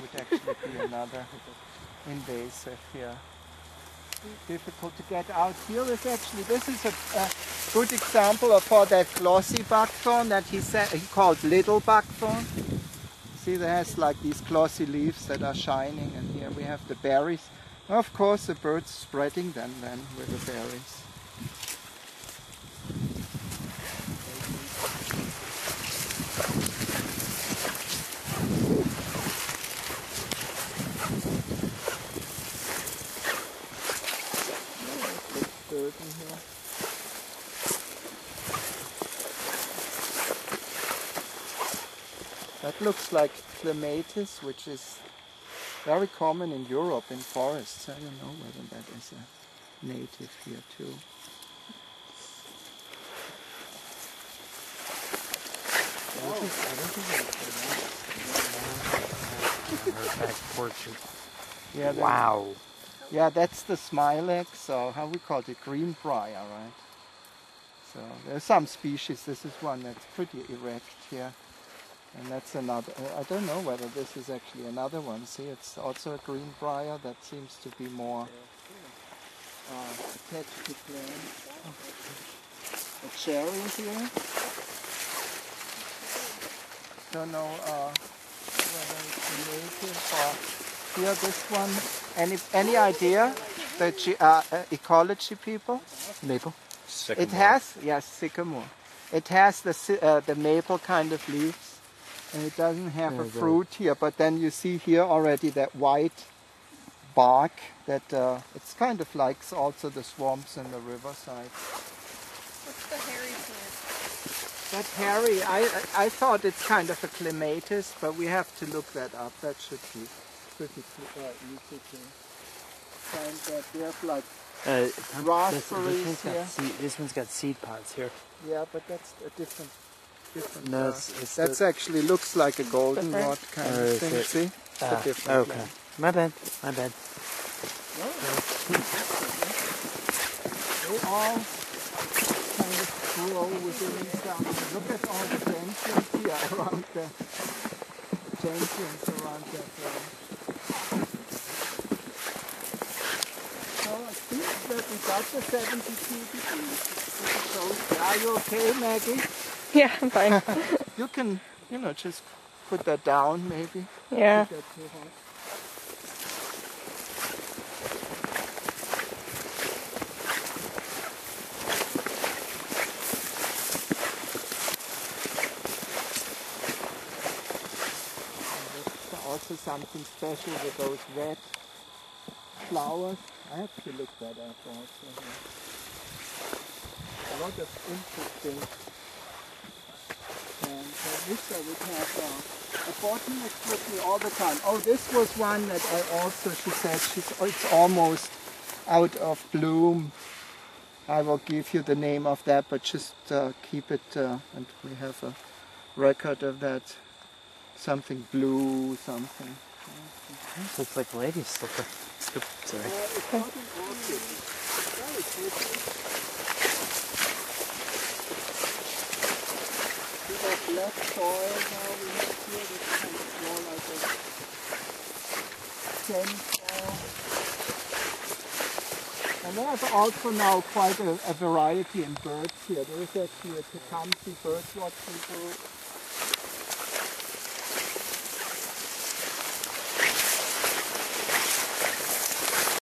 would actually be another invasive here. Difficult to get out. Here is actually, this is a, a good example of for that glossy buckthorn that he said he called little buckthorn. See, it has like these glossy leaves that are shining, and here we have the berries. Of course, the birds spreading them then with the berries. Dirt in here. That looks like clematis, which is very common in Europe in forests. I don't know whether that is a native here too. Yeah, the- Wow. Yeah, that's the smilax, or how we call it, greenbrier, right? So there's some species. This is one that's pretty erect here. And that's another, uh, I don't know whether this is actually another one. See, it's also a greenbrier that seems to be more uh, attached to plants. A cherry here. Don't know uh, whether it's a native or here this one. Any any idea? The ge- uh, uh, ecology people? Maple. It has yes, sycamore. It has the uh, the maple kind of leaves, and it doesn't have Yeah, a the- fruit here. But then you see here already that white bark. That uh, it's kind of like also the swamps and the riverside. What's the hairy plant? That hairy, I I I thought it's kind of a clematis, but we have to look that up. That should be pretty cl- uh, easy to find that. We have like Uh, Raspberries, This, this, one's yeah. got seed, this one's got seed pods here. Yeah, but that's a different. Different No, it's- it's that's the- actually looks like a golden goldenrod kind Or of is thing. it- See, Ah, okay. plant. My bad. My bad. They all kind of grow within some. Look at all the gentians here around the gentians around that plant. So I think that we got the 72 degrees. Are you okay, Maggie? Yeah, I'm fine. You can, you know, just put that down maybe. yeah. Get too hot. And That's also something special with those red flowers. I have to look that up also. A lot of interesting and I wish I would have uh, a botanist with me all the time. Oh, this was one that I also, she said, she's, oh, it's almost out of bloom. I will give you the name of that, but just uh, keep it, uh, and we have a record of that. Something blue, something. Looks like a lady slipper. Sorry. Uh, it's not an orchid. It's very pretty. See that black soil now we have here, that's kind of more like a sand soil. And there's also now quite a, a variety in birds here. There is actually a Tecumseh bird watching group.